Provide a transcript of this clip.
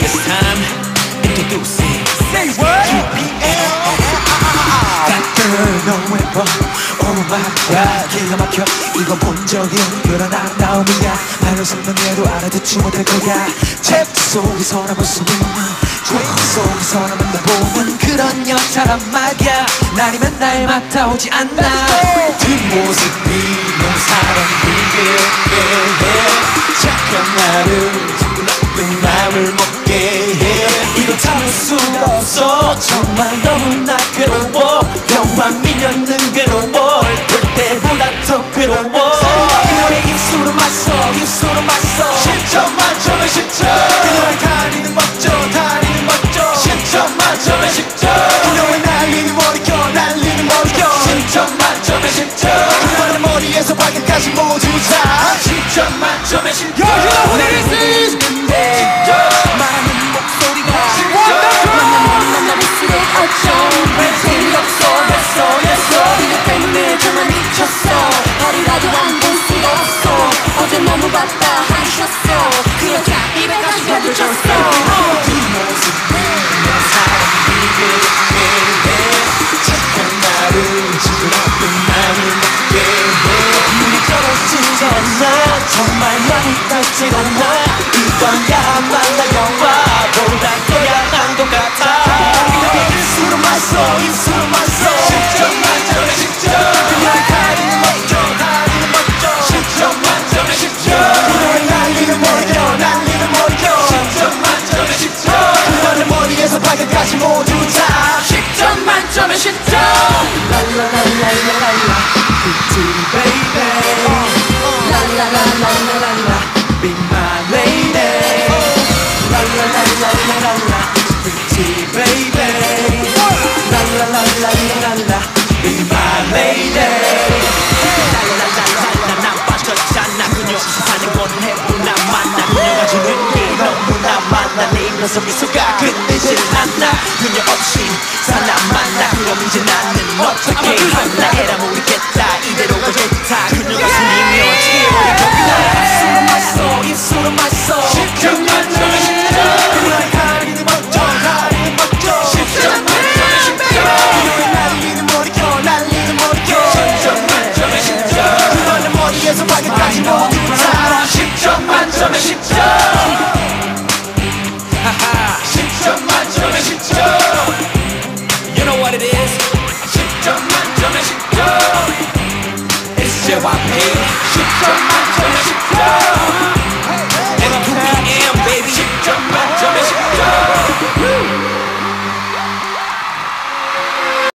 It's time introducing Say what? Oh my god 기가 막혀 이건 본적인 그런 아름다움이야 나를 설명해도 알아듣지 못할 거야 책 속에서나 볼수 있는 드링 속에서나 만나보는 그런 여자란 말이야 날이면 날 맡아오지 않나 뒷모습이 넌 사랑 비밀 잠깐 나를 마음을 먹게 해. 이거 참을 수가 없어. 정말 너무나 괴로워. 영화 미련은 쉬었어. 그 여자 입에 다시 먹게 해. 눈이 떨어지지 않아. 정말 많이 닿질 않아. 이건야만 나 모두 다 10점 만점에 10점 랄랄랄랄랄라 Pretty baby 랄랄랄랄랄라 Be my lady 랄랄랄랄랄라 Pretty baby 랄랄랄랄랄라 Be my lady 랄랄랄랄라 난 빠졌잖아 그녀 사는 건 해보나 만나 그녀가 주는 게 너무나 많아 내 입에서 미소가 끝내질 않나 어떻게 에라 모르겠다 이대로 가겠 shall I pay? Shit, shut my shit, shut